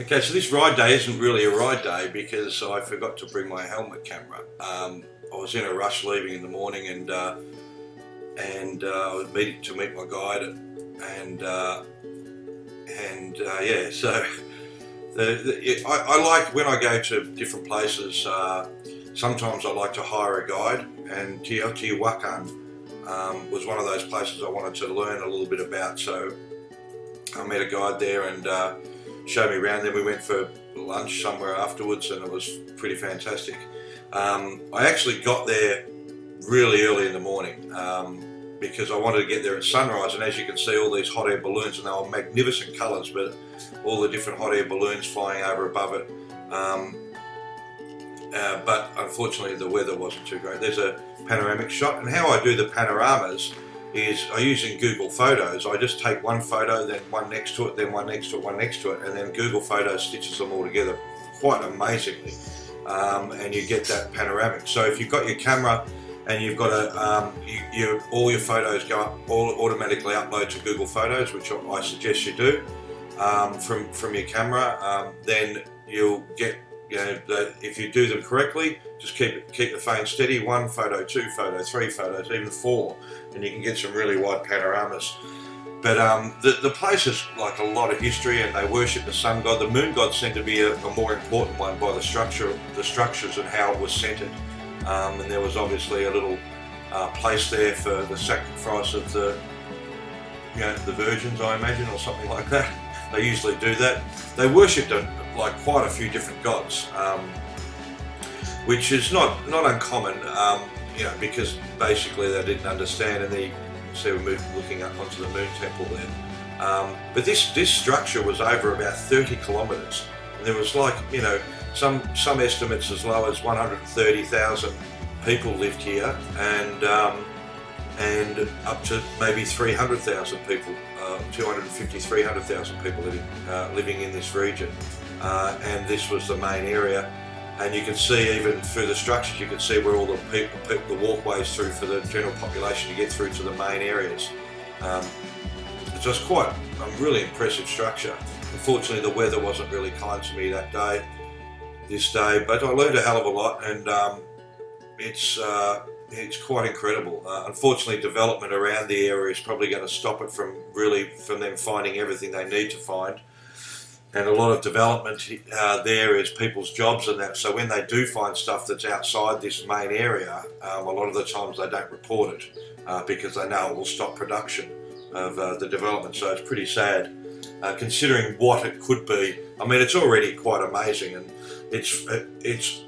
Okay, so this ride day isn't really a ride day because I forgot to bring my helmet camera. Um, I was in a rush leaving in the morning and uh, and uh, I was meeting to meet my guide and uh, and uh, yeah, so the, the, I, I, like when I go to different places. Uh, sometimes I like to hire a guide, and Teotihuacan um, was one of those places I wanted to learn a little bit about. So I met a guide there and uh, showed me around. Then we went for lunch somewhere afterwards, and it was pretty fantastic. Um, I actually got there really early in the morning um, because I wanted to get there at sunrise. And as you can see, all these hot air balloons, and they were magnificent colours, but all the different hot air balloons flying over above it. Um, uh, but unfortunately, the weather wasn't too great. There's a panoramic shot, and how I do the panoramas is I using Google Photos. I just take one photo, then one next to it, then one next to it, one next to it, and then Google Photos stitches them all together quite amazingly. Um, and you get that panoramic. So if you've got your camera and you've got a, um, you, you, all your photos go up, all automatically upload to Google Photos, which I suggest you do um, from from your camera. Um, then you'll get you know, if you do them correctly, just keep keep the phone steady. One photo, two photo, three photos, even four, and you can get some really wide panoramas. But um, the, the place is like a lot of history, and they worship the sun god. The moon god seemed to be a, a more important one by the structure, the structures, and how it was centered. Um, and there was obviously a little uh, place there for the sacrifice of the, you know, the virgins, I imagine, or something like that. They usually do that. They worshipped a, like quite a few different gods, um, which is not not uncommon. Um, you know, because basically they didn't understand, and they see we're looking up onto the moon temple there. Um, but this this structure was over about 30 kilometres, and there was like you know some some estimates as low as 130,000 people lived here, and um, and up to maybe 300,000 people, uh, 250, 300,000 people living uh, living in this region uh, and this was the main area. And you can see even through the structures, you can see where all the people, people the walkways through for the general population to get through to the main areas. Um, it's just quite a really impressive structure. Unfortunately, the weather wasn't really kind to me that day, this day, but I learned a hell of a lot, and um, it's uh, it's quite incredible. Uh, unfortunately, development around the area is probably going to stop it from really from them finding everything they need to find and a lot of development uh, there is people's jobs and that. So when they do find stuff that's outside this main area, um, a lot of the times they don't report it uh, because they know it will stop production of uh, the development. So it's pretty sad, uh, considering what it could be. I mean, it's already quite amazing, and it's it's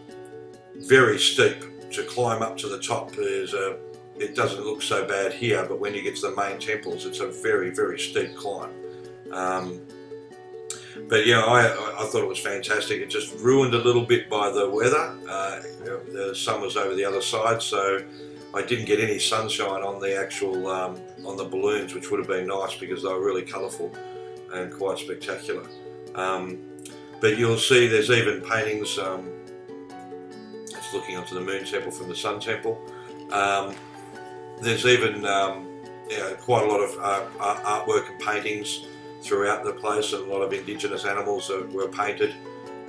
very steep to climb up to the top. Is a it doesn't look so bad here, but when you get to the main temples, it's a very very steep climb. Um, but yeah, I, I thought it was fantastic. It just ruined a little bit by the weather. Uh, the sun was over the other side, so I didn't get any sunshine on the actual um, on the balloons, which would have been nice because they were really colourful and quite spectacular. Um, but you'll see there's even paintings. Um, it's looking onto the moon temple from the sun temple. Um, there's even um, quite a lot of uh, artwork and paintings throughout the place, and a lot of indigenous animals were painted,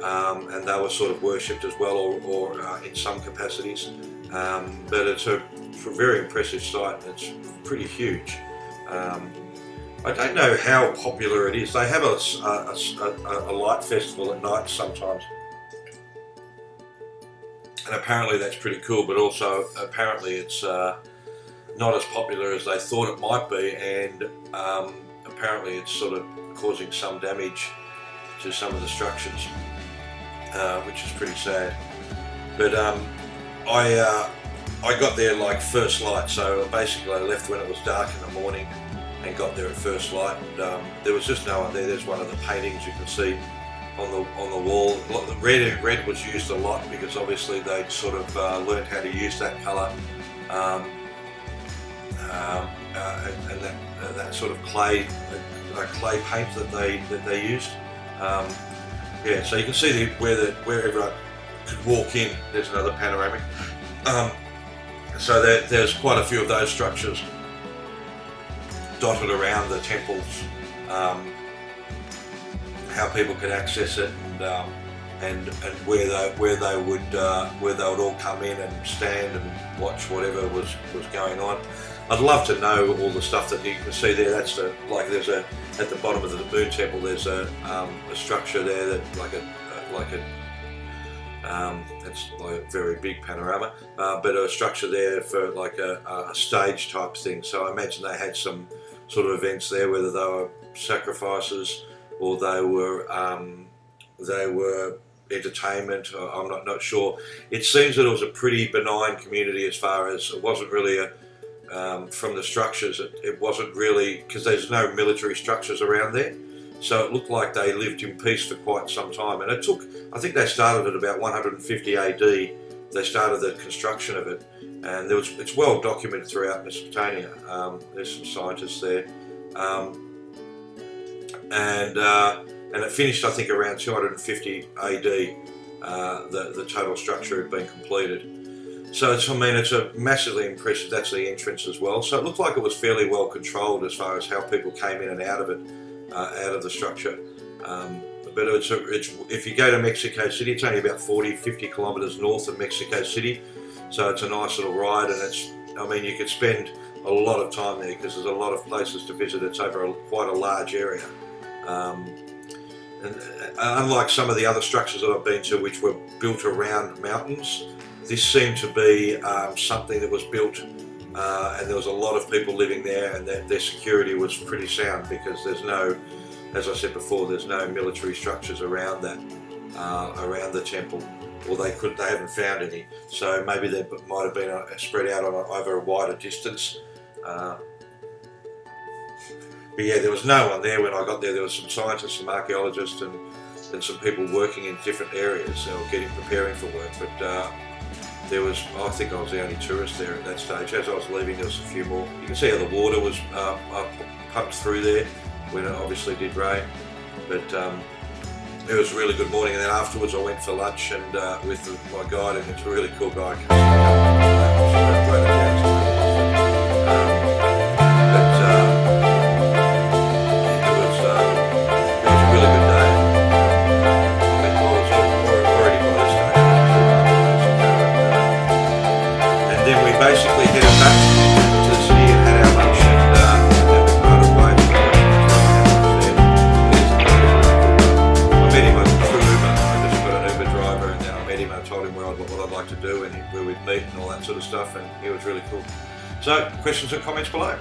um, and they were sort of worshipped as well, or, or uh, in some capacities. Um, but it's a, a, very impressive site, and it's pretty huge. Um, I don't know how popular it is. They have a, a, a, light festival at night sometimes. And apparently that's pretty cool, but also apparently it's uh, not as popular as they thought it might be. And um, apparently it's sort of causing some damage to some of the structures, uh, which is pretty sad. But um, I uh, I got there like first light, so basically I left when it was dark in the morning and got there at first light. And um, there was just no one there. There's one of the paintings you can see on the on the wall. The red red was used a lot because obviously they'd sort of uh, learned how to use that colour. Um, um, uh, and, and that, uh, that sort of clay uh, clay paint that they that they used. Um, yeah, so you can see the, where the wherever I could walk in, there's another panoramic. Um, so there, there's quite a few of those structures dotted around the temples. Um, how people could access it and um, and and where they where they would uh, where they would all come in and stand and watch whatever was was going on. I'd love to know all the stuff that you can see there. That's the like there's a at the bottom of the Moon Temple. There's a, um, a structure there that like a like a um, like a very big panorama, uh, but a structure there for like a, a, stage type thing. So I imagine they had some sort of events there, whether they were sacrifices or they were um, they were entertainment. I'm not not sure. It seems that it was a pretty benign community as far as it wasn't really a um, from the structures. It, it wasn't really because there's no military structures around there. So it looked like they lived in peace for quite some time. And it took, I think they started at about 150 AD. They started the construction of it. And there was, it's well documented throughout Mesopotamia. Um, there's some scientists there. Um, and, uh, and it finished, I think, around 250 AD. Uh, the, the total structure had been completed. So it's, I mean, it's a massively impressive. That's the entrance as well. So it looked like it was fairly well controlled as far as how people came in and out of it uh, out of the structure. Um, but it's, a, it's, if you go to Mexico City, it's only about 40, 50 kilometres north of Mexico City. So it's a nice little ride, and it's, I mean, you could spend a lot of time there because there's a lot of places to visit. It's over a, quite a large area. Um, and uh, unlike some of the other structures that I've been to, which were built around mountains, this seemed to be um, something that was built uh, and there was a lot of people living there, and their, their, security was pretty sound because there's no, as I said before, there's no military structures around that, uh, around the temple, or they could they haven't found any. So maybe they might have been uh, spread out on a, over a wider distance. Uh, but yeah, there was no one there when I got there. There was some scientists, some archaeologists, and and some people working in different areas or getting preparing for work. But uh, there was, I think I was the only tourist there at that stage. As I was leaving, there was a few more. You can see how the water was uh, pumped through there when it obviously did rain. But um, it was a really good morning. And then afterwards, I went for lunch and uh, with my guide, and it's a really cool guy. So questions and comments below.